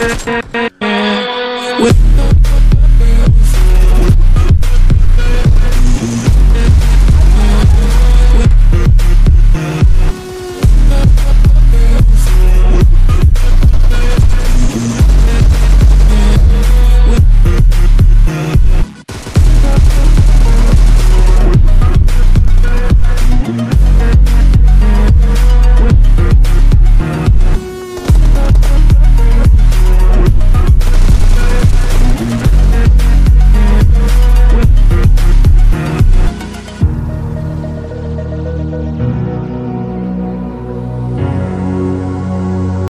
Música